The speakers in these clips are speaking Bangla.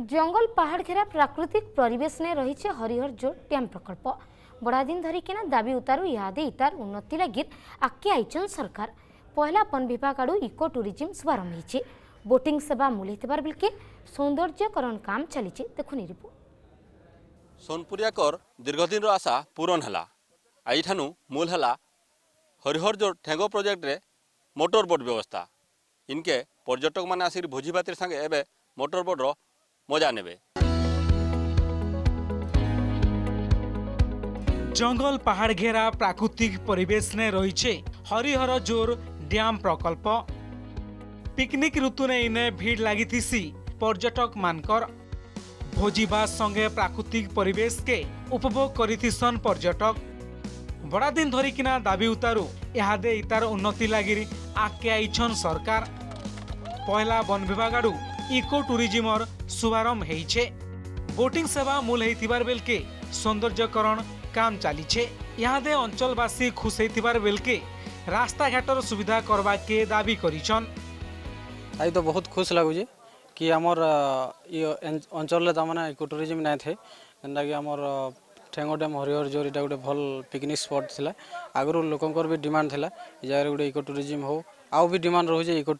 जंगल पहाड़ घेरा प्राकृतिक परिवेश रही हरिहर जो डैम प्रकल्प बड़ा दिन धरिकिना दाबी उतारू यादे इतार उन्नति लगी आके आईचन सरकार पहला पन विभाग आड़ इको टूरीजम शुभारंभ हो बोटिंग सेवा मूल होतार बेलके सौंदर्यकरण काम चली देखुनि रिपोर्ट सोनपुरिया कर दीर्घदिन आशा पूरण है मूल है हरिहर जो ठेंगो प्रोजेक्ट मोटर बोट व्यवस्था इनके पर्यटक मैंने आसिक भोजी भाती सागे एवं मोटर बोट्र মজা নেবে জঙ্গল পাহাড় ঘেরা প্রাকৃতিক পরিবেশ নে রয়েছে হরিহর জোর ড্যাম প্রকল্প পিকনিক ঋতু নেইনে ভিড় লাগিতিসি পর্যটক মানকর ভোজিবা সঙ্গে প্রাকৃতিক পরিবেশকে উপভোগ করিথিসন পর্যটক বড়া বড়াদিন ধরিকিনা দাবি উতারু এহাদে ইতার উন্নতি লাগি আকে আইছন সরকার পয়লা বন বিভাগ আড়ু ইকো ট্যুরিজমর শুভারম্ভ হয়েছে বোটিং সেবা মূল হয়েছিবার বেলকে সৌন্দর্যকরণ কাম চালিছে ইহাদে অঞ্চলবাসী খুশ হয়েছিবার বেলকে রাস্তাঘাটর সুবিধা করবাকে দাবি করিছন আজ তো বহুত খুশ লাগুছে কি আমার ই অঞ্চলের তার মানে ইকো ট্যুরিজম নাই থাকে যেটা কি আমার ঠেঙ্গ ড্যাম হরিহর জোর এটা গোটে ভাল পিকনিক স্পট লা আগর লোকর বি ডিমান্ড লা এই জায়গায় গোটে ইকো ট্যুরিজম হোক আউ বি ডিমান্ড রয়েছে ইকো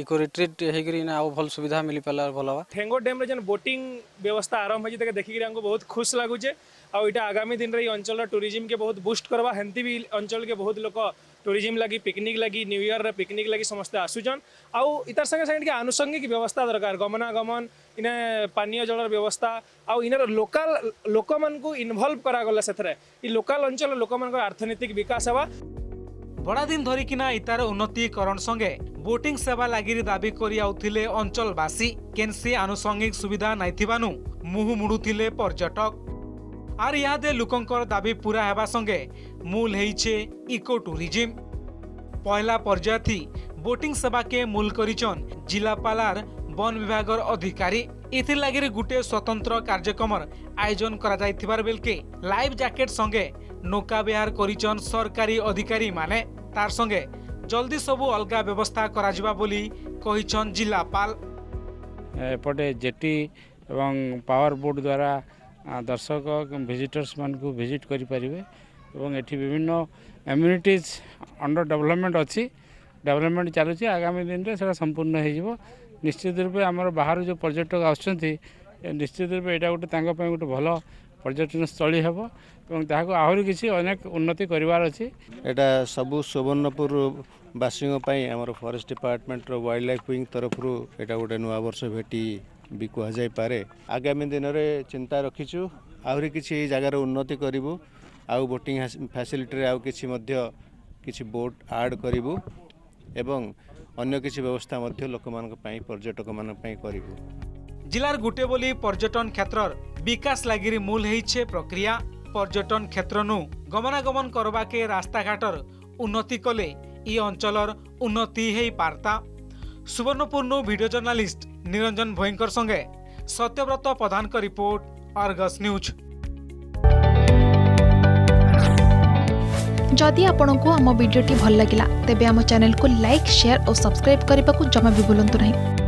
ইকো রিট্রিট হয়েকি না আউ ভাল সুবিধা মিলি পালা ভাল হওয়া ঠেঙ্গ ড্যাম্রে যেন বোটিং ব্যবস্থা আরম্ভ হয়েছে তাকে দেখি আমি বহুত খুশ লাগুছে আউ এটা আগামী দিনরে এই অঞ্চলর ট্যুরিজম কে বহুত বুস্ট করবা হেমতি বি অঞ্চল কে বহুত লোক टूरीजिम लगी पिकनिक लगी न्यू इयर पिकनिक लगी समस्ते आसुन आउ इतार संगे संगे आनुषंगिक व्यवस्था दरकार गमनागमन इन पानीय जलर व्यवस्था आउ इन लोकल लोक मानक इनभल्व करागला से लोकाल अंचल लोक मान आर्थनैतिक विकास हवा বড়া দিন ধরিকিনা ইতার উন্নতিকরণ সঙ্গে বোটিং সেবা লাগিরি দাবি করে আউলে অঞ্চলবাসী কেনসি আনুষঙ্গিক সুবিধা নাইথিবানু আর ইহাদে লোকঙ্কর দাবি পুরা হওয়া সঙ্গে মূল হয়েছে ইকো ট্যুরিজম পহলা পর্যায়থি ବୋଟିଂ ସେବାକେ ମୁଲ କରିଛନ୍ ଜିଲ୍ଲାପାଲାର ବନ ବିଭାଗର ଅଧିକାରୀ ଏଥିଲାଗିରେ ଗୋଟିଏ ସ୍ୱତନ୍ତ୍ର କାର୍ଯ୍ୟକ୍ରମର ଆୟୋଜନ କରାଯାଇଥିବାର ବେଲକେ ଲାଇଫ୍ ଜ୍ୟାକେଟ୍ ସଙ୍ଗେ ନୌକା ବିହାର କରିଛନ୍ ସରକାରୀ ଅଧିକାରୀମାନେ ତାର ସଙ୍ଗେ ଜଲ୍ଦି ସବୁ ଅଲଗା ବ୍ୟବସ୍ଥା କରାଯିବା ବୋଲି କହିଛନ୍ ଜିଲ୍ଲାପାଲ ଏପଟେ ଜେଟି ଏବଂ ପାୱାର ବୋଟ୍ ଦ୍ୱାରା ଦର୍ଶକ ଭିଜିଟର୍ସମାନଙ୍କୁ ଭିଜିଟ୍ କରିପାରିବେ ଏବଂ ଏଠି ବିଭିନ୍ନ ଏମ୍ୟୁନିଟିଜ୍ ଅଣ୍ଡର ଡେଭଲପମେଣ୍ଟ ଅଛି ଡେଭଲପମେଣ୍ଟ ଚାଲୁଛି ଆଗାମୀ ଦିନରେ ସେଟା ସମ୍ପୂର୍ଣ୍ଣ ହୋଇଯିବ ନିଶ୍ଚିତ ରୂପେ ଆମର ବାହାରୁ ଯେଉଁ ପର୍ଯ୍ୟଟକ ଆସୁଛନ୍ତି ନିଶ୍ଚିତ ରୂପେ ଏଇଟା ଗୋଟେ ତାଙ୍କ ପାଇଁ ଗୋଟେ ଭଲ ପର୍ଯ୍ୟଟନସ୍ଥଳୀ ହେବ ଏବଂ ତାହାକୁ ଆହୁରି କିଛି ଅନେକ ଉନ୍ନତି କରିବାର ଅଛି ଏଇଟା ସବୁ ସୁବର୍ଣ୍ଣପୁର ବାସୀଙ୍କ ପାଇଁ ଆମର ଫରେଷ୍ଟ ଡିପାର୍ଟମେଣ୍ଟର ୱାଇଲ୍ଡ ଲାଇଫ୍ ୱିଙ୍ଗ ତରଫରୁ ଏଇଟା ଗୋଟେ ନୂଆ ବର୍ଷ ଭେଟି ବି କୁହାଯାଇପାରେ ଆଗାମୀ ଦିନରେ ଚିନ୍ତା ରଖିଛୁ ଆହୁରି କିଛି ଏଇ ଜାଗାର ଉନ୍ନତି କରିବୁ ଆଉ ବୋଟିଂ ଫ୍ୟାସିଲିଟିରେ ଆଉ କିଛି ମଧ୍ୟ କିଛି ବୋଟ୍ ଆଡ଼୍ କରିବୁ ଏବଂ ଅନ୍ୟ କିଛି ବ୍ୟବସ୍ଥା ମଧ୍ୟ ଲୋକମାନଙ୍କ ପାଇଁ ପର୍ଯ୍ୟଟକମାନଙ୍କ ପାଇଁ କରିବୁ ଜିଲ୍ଲାର ଗୁଟେ ବୋଲି ପର୍ଯ୍ୟଟନ କ୍ଷେତ୍ରର ବିକାଶ ଲାଗି ମୂଲ ହେଇଛେ ପ୍ରକ୍ରିୟା পর্যটন ক্ষেত্রনু গমনাগমন করবাকে রাস্তাঘাটর উন্নতি কলে ই অঞ্চলর উন্নতি হেই পার্তা सुवर्णपुर भिडियो जर्नालीस्ट निरंजन भईंकर संगे Satyabrata Pradhan report Argus news जदि आपण को आम भिडी भल लगा तेब आम चेल को लाइक शेयर और सब्सक्राइब करने को जमा भी बुलां नहीं